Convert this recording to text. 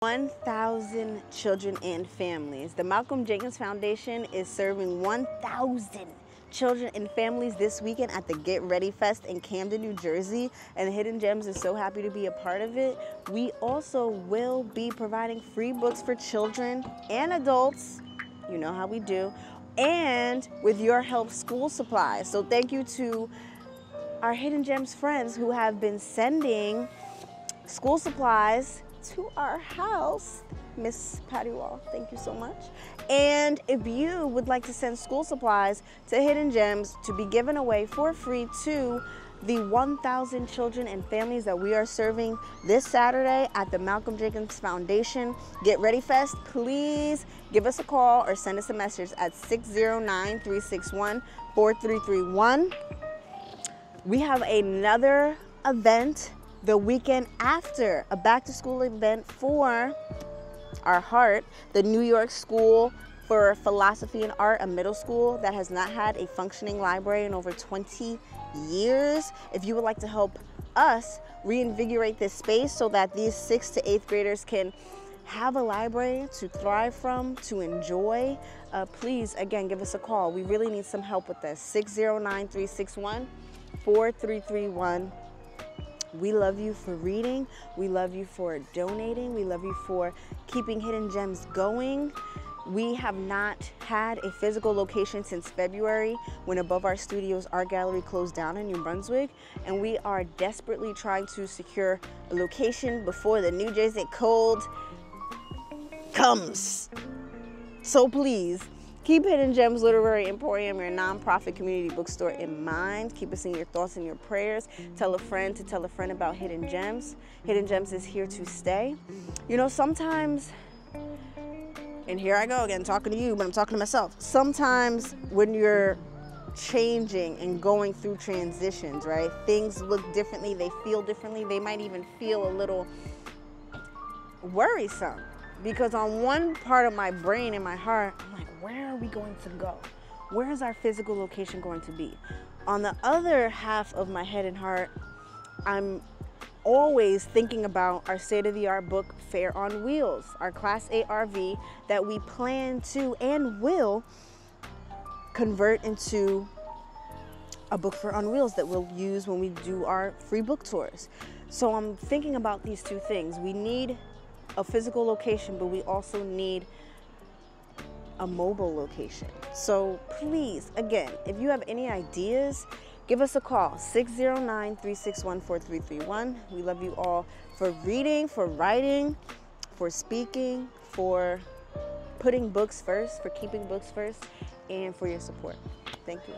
1,000 children and families. The Malcolm Jenkins Foundation is serving 1,000 children and families this weekend at the Get Ready Fest in Camden, New Jersey. And Hidden Gems is so happy to be a part of it. We also will be providing free books for children and adults. You know how we do. And with your help, school supplies. So thank you to our Hidden Gems friends who have been sending school supplies to our house. Miss Patty Wall, thank you so much. And if you would like to send school supplies to Hidden Gems to be given away for free to the 1,000 children and families that we are serving this Saturday at the Malcolm Jenkins Foundation Get Ready Fest, please give us a call or send us a message at 609 361 4331. We have another event the weekend after a back to school event for our heart, the New York School for Philosophy and Art, a middle school that has not had a functioning library in over 20 years. If you would like to help us reinvigorate this space so that these sixth to eighth graders can have a library to thrive from, to enjoy, uh, please, again, give us a call. We really need some help with this. 609 361 4331 we love you for reading. We love you for donating. We love you for keeping Hidden Gems going. We have not had a physical location since February when Above Our Studios Art Gallery closed down in New Brunswick. And we are desperately trying to secure a location before the New Jersey cold comes. So please, Keep Hidden Gems Literary Emporium, your nonprofit community bookstore, in mind. Keep us in your thoughts and your prayers. Tell a friend to tell a friend about Hidden Gems. Hidden Gems is here to stay. You know, sometimes, and here I go again talking to you, but I'm talking to myself. Sometimes when you're changing and going through transitions, right? Things look differently, they feel differently, they might even feel a little worrisome because on one part of my brain and my heart, I'm like, where are we going to go? Where is our physical location going to be? On the other half of my head and heart, I'm always thinking about our state of the art book, Fair on Wheels, our Class A RV that we plan to and will convert into a book for on wheels that we'll use when we do our free book tours. So I'm thinking about these two things. We need a physical location, but we also need a mobile location. So please, again, if you have any ideas, give us a call 609 361 4331. We love you all for reading, for writing, for speaking, for putting books first, for keeping books first, and for your support. Thank you.